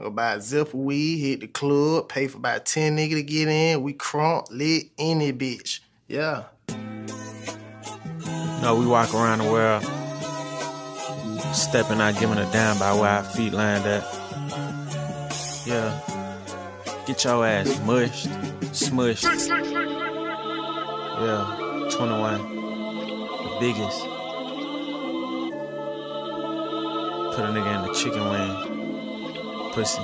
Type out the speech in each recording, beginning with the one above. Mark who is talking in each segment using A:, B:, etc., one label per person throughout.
A: Go buy a zip weed, hit the club, pay for about 10 nigga to get in. We crunk, lit, any bitch. Yeah.
B: No, we walk around the world, stepping out, giving a damn by where our feet land at. Yeah. Get your ass mushed, smushed. Yeah, 21. The biggest. Put a nigga in the chicken wing. Pussy.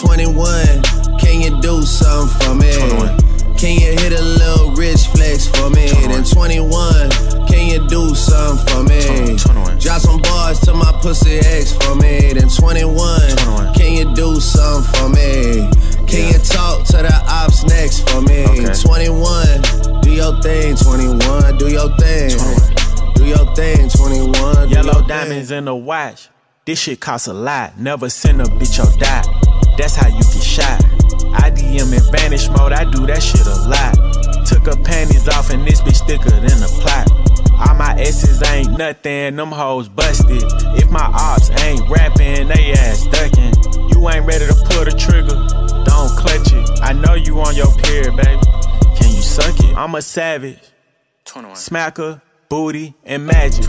C: 21, can you do something for me?
B: 21.
C: Can you hit a little rich flex for me?
B: 21.
C: Then 21, can you do something for me?
B: 21.
C: Drop some bars to my pussy ex for me. Then 21,
B: 21.
C: can you do something for me? Can you talk to the ops next for me?
B: Okay.
C: 21, do your thing, 21, do your thing.
B: 21.
C: Do your thing, 21. do
B: Yellow diamonds in the watch. This shit costs a lot. Never send a bitch or die. That's how you get shot. I DM in vanish mode. I do that shit a lot. Took her panties off and this bitch thicker than a plot. All my S's ain't nothing. Them hoes busted. If my ops ain't rapping, they ass ducking. You ain't ready to pull the trigger. Don't clutch it. I know you on your period, baby. Can you suck it? I'm a savage. Smacker, booty, and magic.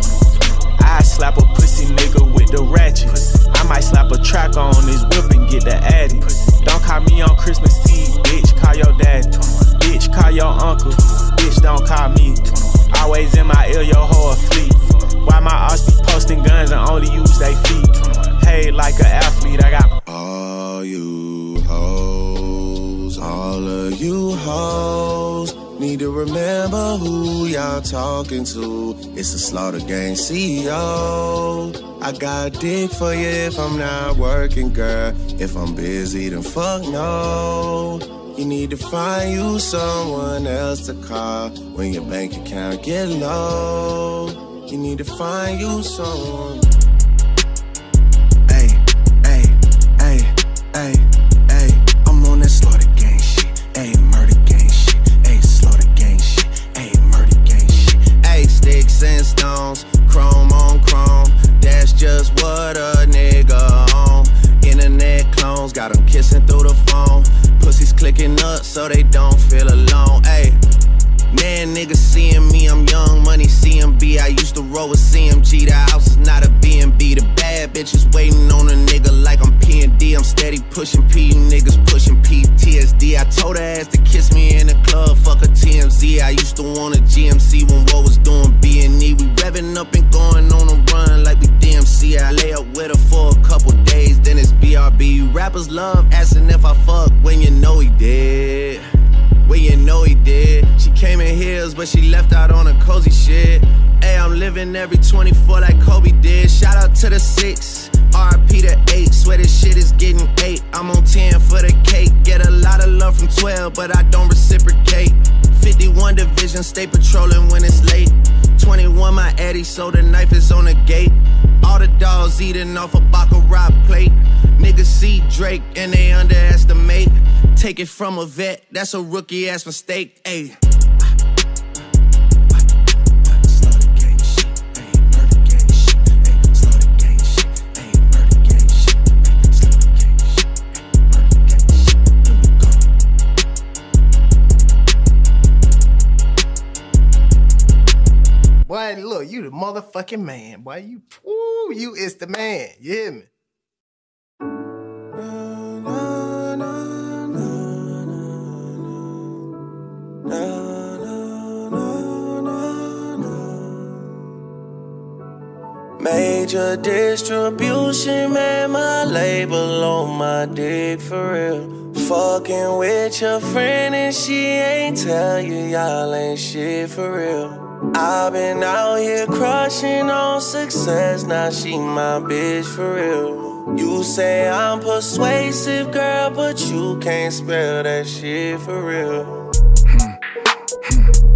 B: I slap a pussy nigga with the ratchet. I might slap a track on his whip and get the addy. Don't call me on Christmas Eve, bitch. Call your daddy. Bitch, call your uncle. Bitch, don't call me. Always in my ear, your whole fleet. Why my ass be posting guns and only use they feet? Paid like an athlete, I got
C: All you hoes, all of you hoes, need to remember who y'all talking to. It's the Slaughter Gang CEO. I got dick for you if I'm not working, girl. If I'm busy, then fuck no. You need to find you someone else to call when your bank account get low. You need to find you someone. Stones, chrome on chrome. That's just what a nigga on. Internet clones got 'em kissing through the phone. Pussies clicking up so they don't feel living every 24 like Kobe did. Shout out to the six, RP to eight. Swear this shit is getting eight. I'm on 10 for the cake. Get a lot of love from 12, but I don't reciprocate. 51 division, stay patrolling when it's late. 21 my Eddie, so the knife is on the gate. All the dogs eating off a Baccarat plate. Niggas see Drake and they underestimate. Take it from a vet, that's a rookie ass mistake. Ayy.
A: You the motherfucking man. Boy, you, ooh, you is the man. You hear me?
C: Major distribution, man, my label on my dick for real. Fucking with your friend and she ain't tell you y'all ain't shit for real. I've been out here crushing on success, now she my bitch for real. You say I'm persuasive, girl, but you can't spell that shit for real.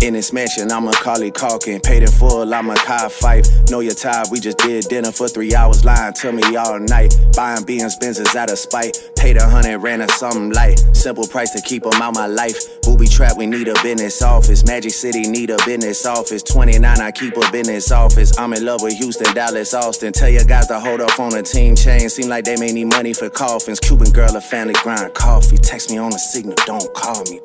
C: In this mansion, I'm Macaulay Culkin. Paid in full, I'm Mekhi Phifer. Know your time, we just did dinner for three hours, lying to me all night. Buying BMs, Benzes out of spite. Paid a hundred, ran a something light. Simple price to keep them out my life. Booby trap, we need a business office. Magic City need a business office. 29, I keep a business office. I'm in love with Houston, Dallas, Austin. Tell your guys to hold off on the team chain. Seem like they may need money for coffins. Cuban girl, a family grind coffee. Text me on the signal, don't call me.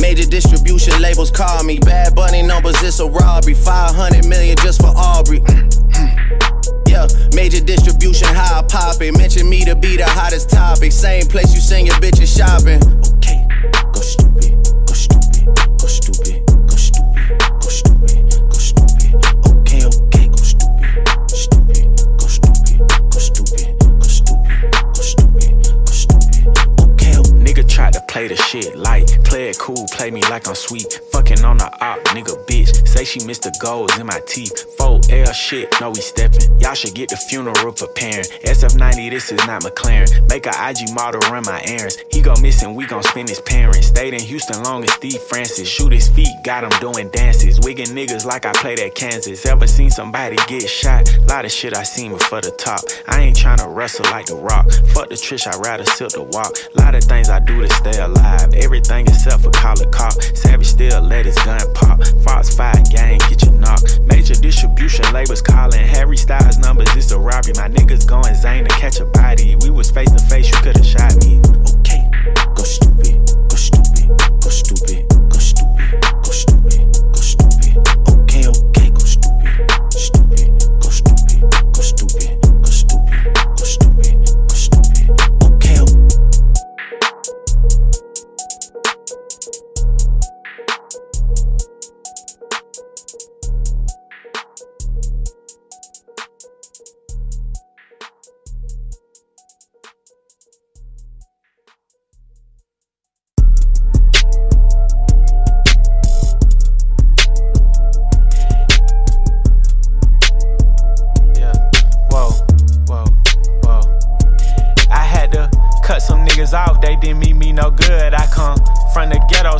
C: Major distribution labels call me. Bad Bunny numbers, it's a robbery. 500 million just for Aubrey. Mm, mm. yeah, major distribution, how I pop it. Mention me to be the hottest topic. Same place you send your bitches shopping. Okay, go stupid,
B: Play it cool, play me like I'm sweet. Fucking on the op, nigga bitch. Say she missed the goals in my teeth. 4L shit, no we steppin'. Y'all should get the funeral preparing. SF90, this is not McLaren. Make a IG model run my errands. He go missing, we gon' spend his parents. Stayed in Houston long as Steve Francis. Shoot his feet, got him doing dances. Wigging niggas like I played at Kansas. Ever seen somebody get shot? Lot of shit I seen before the top. I ain't tryna wrestle like the rock. Fuck the trish, I rather silk the walk. Lot of things I do to stay alive. Everything except for collar cop. Savage still let his gun pop. Fox 5 gang, get you knocked. Major distribution labels calling. Harry Styles numbers, it's a robbery. My niggas going Zane to catch a body. We was face to face, you could've shot me.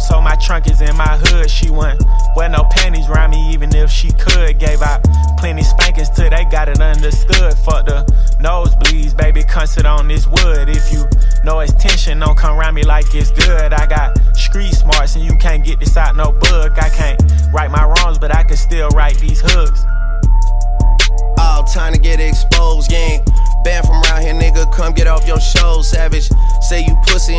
B: Ghetto, so my trunk is in my hood. She wouldn't wear no panties around me, even if she could. Gave out plenty spankings till they got it understood. Fuck the nosebleeds, baby, come on this wood. If you know it's tension, don't come around me like it's good. I got street smarts, and you can't get this out no book. I can't right my wrongs, but I can still write these hooks.
C: All time to get exposed, gang. Banned from around here, nigga. Come get off your show, savage. Say you pussy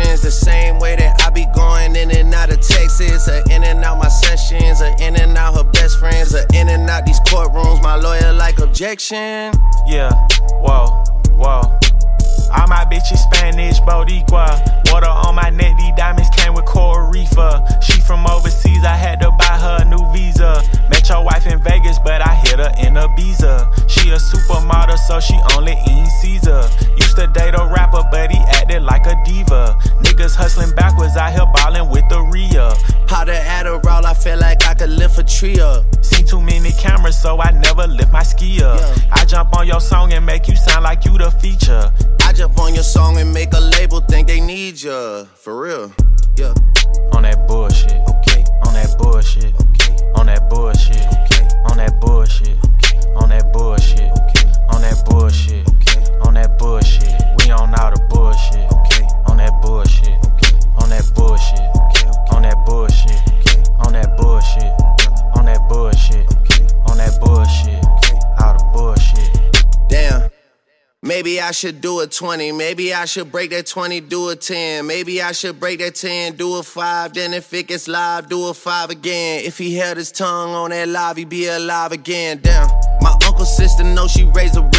C: out the same way that I be going in and out of Texas, or in and out my sessions, or in and out her best friends, or in and out these courtrooms. My lawyer like objection.
B: Yeah, whoa, whoa. All my bitches Spanish, Boricua. Water on my neck, these diamonds came with Coral Reefer. She from overseas, I had to buy her a new visa. Met your wife in Vegas, but I hit her in Ibiza. She a supermodel, so she only eat Caesar. Used to date a rapper, hustling backwards, out here ballin' with the Rhea.
C: How the Adderall, I feel like I could lift a tree up.
B: Seen too many cameras, so I never lift my ski up.
C: Yeah.
B: I jump on your song and make you sound like you the feature.
C: I jump on your song and make a label think they need ya. For real. Yeah. I should do a 20. Maybe I should break that 20, do a 10. Maybe I should break that 10, do a 5. Then if it gets live, do a 5 again. If he held his tongue on that live, he'd be alive again. Damn. My uncle's sister knows she raised a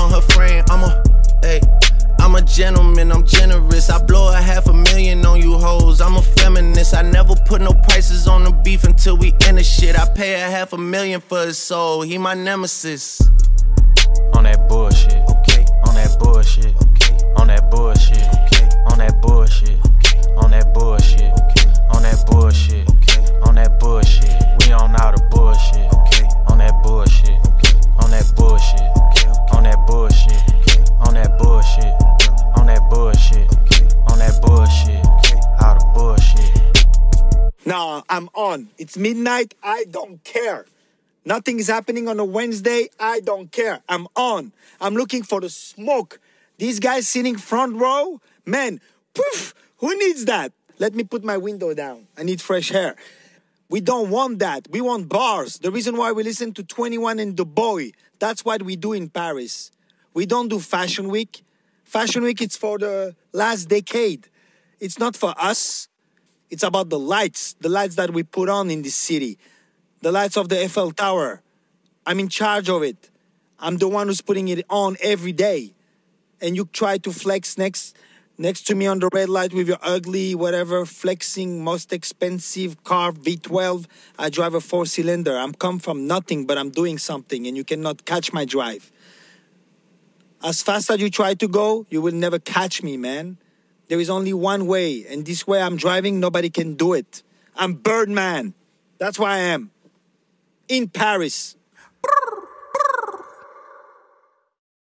C: on her frame. I'm a, hey, I'm a a gentleman, I'm generous. I blow a half a million on you hoes. I'm a feminist. I never put no prices on the beef until we end the shit. I pay a half a million for his soul. He my nemesis.
B: On that bullshit.
C: Okay,
B: On that bullshit.
C: okay,
B: On that bullshit.
C: okay,
B: On that bullshit.
C: Okay.
B: On that bullshit.
D: It's midnight. I don't care. Nothing is happening on a Wednesday. I don't care. I'm on. I'm looking for the smoke. These guys sitting front row, man, poof, who needs that? Let me put my window down. I need fresh air. We don't want that. We want bars. The reason why we listen to 21 and The Boy, that's what we do in Paris. We don't do Fashion Week. Fashion Week, it's for the last decade. It's not for us. It's about the lights, the lights that we put on in this city, the lights of the Eiffel Tower. I'm in charge of it. I'm the one who's putting it on every day. And you try to flex next next to me on the red light with your ugly whatever flexing most expensive car V12. I drive a four cylinder. I'm come from nothing, but I'm doing something, and you cannot catch my drive. As fast as you try to go, you will never catch me, man. There is only one way, and this way I'm driving, nobody can do it. I'm Birdman. That's why I am. In Paris.